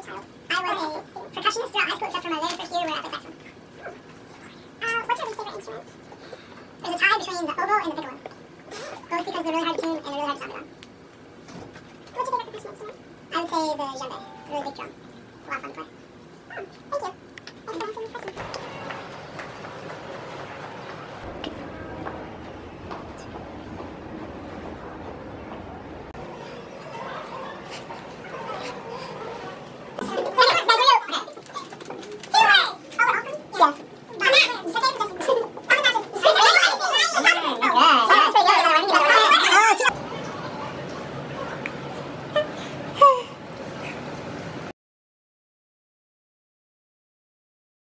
child. I was a percussionist throughout high school except for my very first year where I played saxophone. Uh, what's your favorite instrument? There's a tie between the oboe and the piccolo. Both because they're really hard to tune and they're really hard to sound around. What's your favorite percussion instrument? I would say the djembe. It's really big drum. It's a lot of fun to play. Oh, thank you.